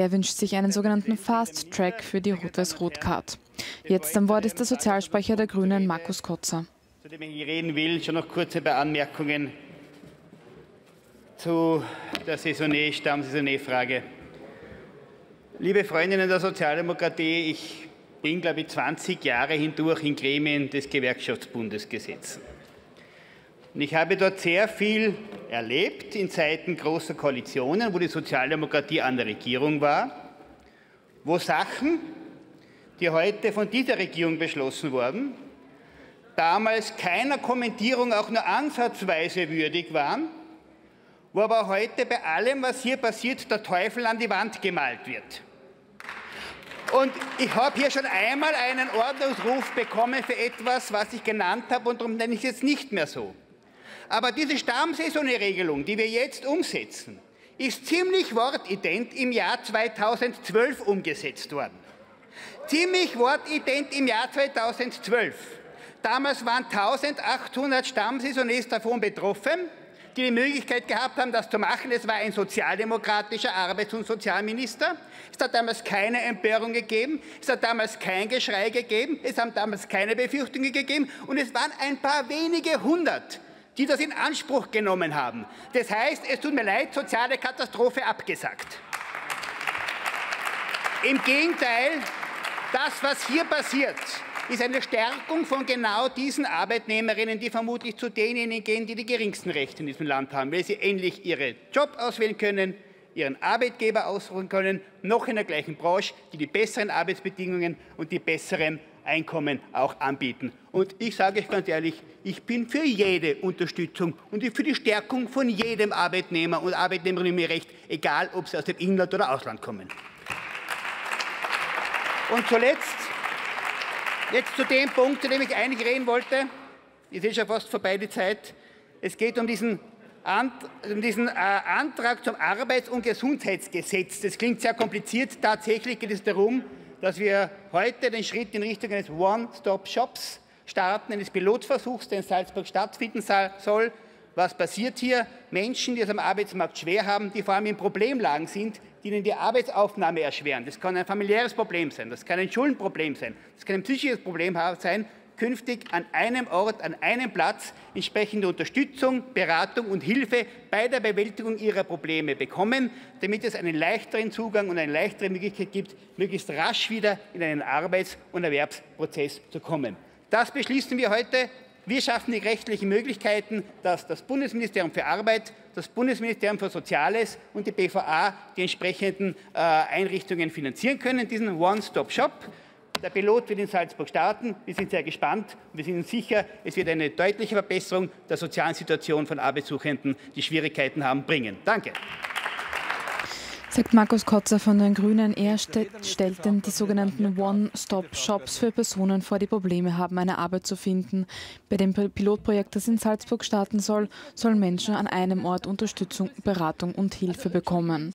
Er wünscht sich einen sogenannten Fast Track für die Rot-Weiß-Rot-Card. Jetzt am Wort ist der Sozialsprecher der Grünen, Markus Kotzer. Zu dem ich reden will, schon noch kurze Anmerkungen zu der Saisonnier, Stammsaisonnier-Frage. Liebe Freundinnen der Sozialdemokratie, ich bin, glaube ich, 20 Jahre hindurch in Gremien des Gewerkschaftsbundes gesessen. Und ich habe dort sehr viel erlebt in Zeiten großer Koalitionen, wo die Sozialdemokratie an der Regierung war, wo Sachen, die heute von dieser Regierung beschlossen wurden, damals keiner Kommentierung auch nur ansatzweise würdig waren, wo aber heute bei allem, was hier passiert, der Teufel an die Wand gemalt wird. Und ich habe hier schon einmal einen Ordnungsruf bekommen für etwas, was ich genannt habe, und darum nenne ich es jetzt nicht mehr so. Aber diese Stammsaisonregelung, die wir jetzt umsetzen, ist ziemlich wortident im Jahr 2012 umgesetzt worden. Ziemlich wortident im Jahr 2012. Damals waren 1800 Stammsaisonniers davon betroffen, die die Möglichkeit gehabt haben, das zu machen. Es war ein sozialdemokratischer Arbeits- und Sozialminister. Es hat damals keine Empörung gegeben. Es hat damals kein Geschrei gegeben. Es haben damals keine Befürchtungen gegeben. Und es waren ein paar wenige hundert, die das in Anspruch genommen haben. Das heißt, es tut mir leid, soziale Katastrophe abgesagt. Im Gegenteil, das, was hier passiert, ist eine Stärkung von genau diesen Arbeitnehmerinnen, die vermutlich zu denjenigen gehen, die die geringsten Rechte in diesem Land haben, weil sie endlich ihren Job auswählen können, ihren Arbeitgeber aussuchen können, noch in der gleichen Branche, die die besseren Arbeitsbedingungen und die besseren Einkommen auch anbieten. Und ich sage euch ganz ehrlich, ich bin für jede Unterstützung und für die Stärkung von jedem Arbeitnehmer und Arbeitnehmerin im Recht, egal ob sie aus dem Inland oder Ausland kommen. Und zuletzt Jetzt zu dem Punkt, zu dem ich eigentlich reden wollte. Ist eh schon fast vorbei die Zeit. Es geht um diesen, Ant um diesen äh, Antrag zum Arbeits- und Gesundheitsgesetz. Das klingt sehr kompliziert. Tatsächlich geht es darum, dass wir heute den Schritt in Richtung eines One-Stop-Shops starten, eines Pilotversuchs, der in Salzburg stattfinden soll. Was passiert hier? Menschen, die es am Arbeitsmarkt schwer haben, die vor allem in Problemlagen sind, die ihnen die Arbeitsaufnahme erschweren. Das kann ein familiäres Problem sein, das kann ein Schuldenproblem sein, das kann ein psychisches Problem sein, künftig an einem Ort, an einem Platz entsprechende Unterstützung, Beratung und Hilfe bei der Bewältigung ihrer Probleme bekommen, damit es einen leichteren Zugang und eine leichtere Möglichkeit gibt, möglichst rasch wieder in einen Arbeits- und Erwerbsprozess zu kommen. Das beschließen wir heute. Wir schaffen die rechtlichen Möglichkeiten, dass das Bundesministerium für Arbeit, das Bundesministerium für Soziales und die BVA die entsprechenden äh, Einrichtungen finanzieren können, diesen One-Stop-Shop. Der Pilot wird in Salzburg starten. Wir sind sehr gespannt und wir sind sicher, es wird eine deutliche Verbesserung der sozialen Situation von Arbeitssuchenden, die Schwierigkeiten haben, bringen. Danke. Sagt Markus Kotzer von den Grünen, er stellt denn die sogenannten One-Stop-Shops für Personen vor, die Probleme haben, eine Arbeit zu finden. Bei dem Pilotprojekt, das in Salzburg starten soll, sollen Menschen an einem Ort Unterstützung, Beratung und Hilfe bekommen.